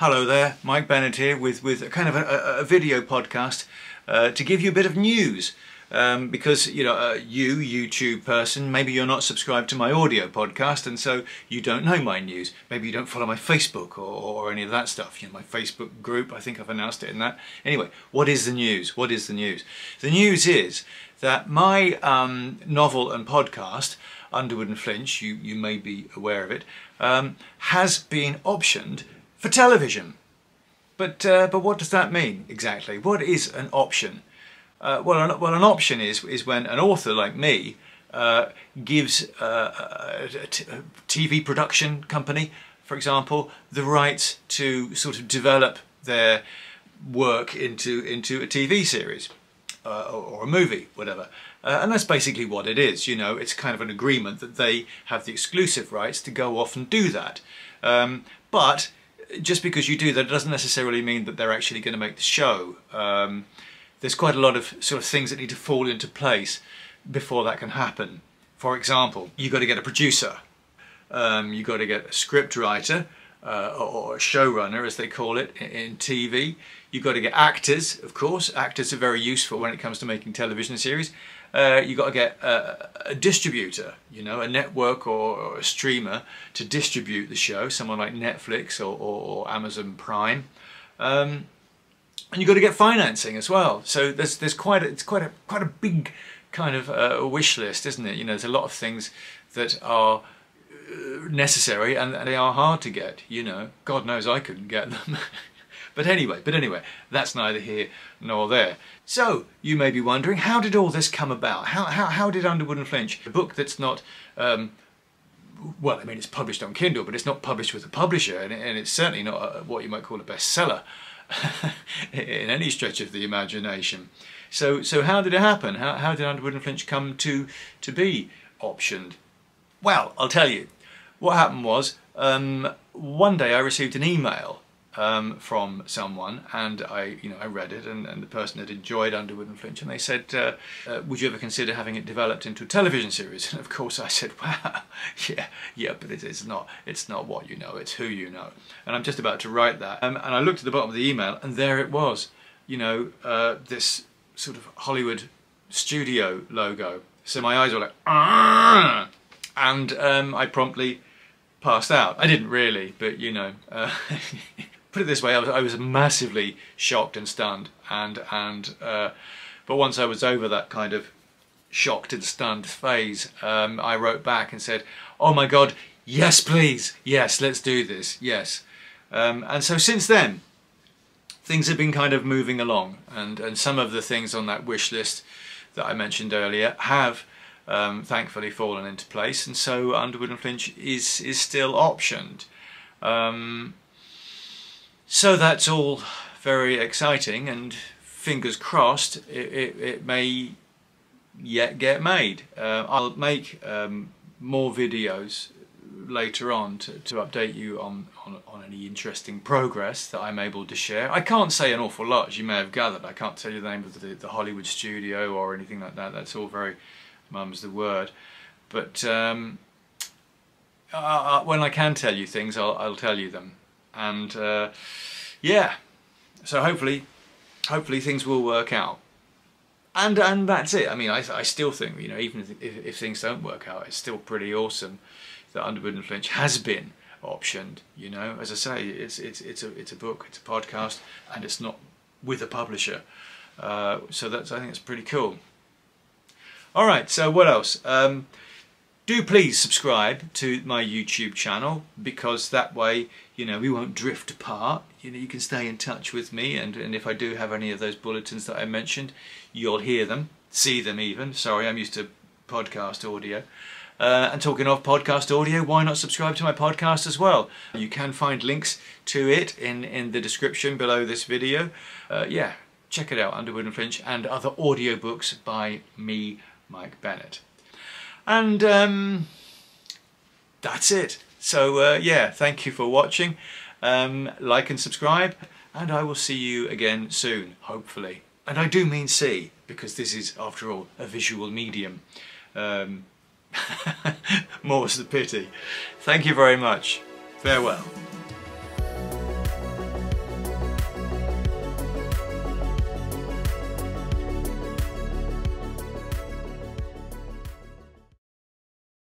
Hello there, Mike Bennett here with, with a kind of a, a video podcast uh, to give you a bit of news. Um, because, you know, uh, you, YouTube person, maybe you're not subscribed to my audio podcast and so you don't know my news. Maybe you don't follow my Facebook or, or any of that stuff. You know, my Facebook group, I think I've announced it in that. Anyway, what is the news? What is the news? The news is that my um, novel and podcast, Underwood and Flinch, you, you may be aware of it, um, has been optioned for television. But, uh, but what does that mean exactly? What is an option? Uh, well, an, well, an option is, is when an author like me uh, gives uh, a, TV production company, for example, the right to sort of develop their work into, into a TV series uh, or, a movie, whatever. Uh, and that's basically what it is, you know, it's kind of an agreement that they have the exclusive rights to go off and do that. Um, but just because you do that doesn't necessarily mean that they're actually going to make the show. Um, there's quite a lot of sort of things that need to fall into place before that can happen. For example, you've got to get a producer, um, you've got to get a script writer, uh, or a showrunner as they call it in TV. You've got to get actors, of course. Actors are very useful when it comes to making television series. Uh, you've got to get a, a, distributor, you know, a network or, or, a streamer to distribute the show, someone like Netflix or, or, or Amazon Prime. Um, and you've got to get financing as well. So there's there's quite a, it's quite a quite a big kind of uh, wish list, isn't it? You know, there's a lot of things that are uh, necessary and they are hard to get. You know, God knows I couldn't get them. but anyway, but anyway, that's neither here nor there. So you may be wondering, how did all this come about? How how how did Underwood and Flinch, a book that's not um, well, I mean, it's published on Kindle, but it's not published with a publisher, and, and it's certainly not a, what you might call a bestseller. in any stretch of the imagination. So, so how did it happen? How, how did Underwood and Flinch come to, to be optioned? Well, I'll tell you. What happened was, um, one day I received an email um, from someone and I, you know, I read it and, and the person had enjoyed Underwood and Flinch and they said, uh, uh, would you ever consider having it developed into a television series? And of course I said, wow, yeah, yeah, but it, it's not, it's not what you know, it's who you know. And I'm just about to write that. Um, and I looked at the bottom of the email and there it was, you know, uh, this sort of Hollywood studio logo. So my eyes were like, Argh! and um, I promptly passed out. I didn't really, but you know. Put it this way, I was, I was massively shocked and stunned, and and uh, but once I was over that kind of shocked and stunned phase, um, I wrote back and said, "Oh my God, yes, please, yes, let's do this, yes." Um, and so since then, things have been kind of moving along, and and some of the things on that wish list that I mentioned earlier have. Um, thankfully fallen into place and so Underwood and Flinch is is still optioned um, so that's all very exciting and fingers crossed it, it, it may yet get made. Uh, I'll make um, more videos later on to, to update you on, on, on, any interesting progress that I'm able to share. I can't say an awful lot as you may have gathered. I can't tell you the name of the, the Hollywood studio or anything like that. That's all very mum's the word. But um, uh, when I can tell you things, I'll, I'll tell you them and uh, yeah. So hopefully hopefully things will work out. And and that's it. I mean I, I still think you know even if, if, things don't work out it's still pretty awesome that Underwood and Flinch has been optioned you know. As I say it's it's it's a it's a book it's a podcast and it's not with a publisher. Uh, so that's I think it's pretty cool. All right so what else? Um, do please subscribe to my YouTube channel because that way you know we won't drift apart. You know you can stay in touch with me and, and if I do have any of those bulletins that I mentioned you'll hear them see them even. Sorry I'm used to podcast audio. Uh, and talking of podcast audio why not subscribe to my podcast as well? You can find links to it in in the description below this video. Uh, yeah check it out Underwood and Flinch, and other audiobooks by me Mike Bennett and um, that's it. So uh, yeah, thank you for watching. Um, like and subscribe, and I will see you again soon, hopefully. And I do mean see, because this is, after all, a visual medium. Um, more's the pity. Thank you very much. Farewell.